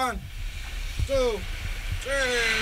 One, two, three.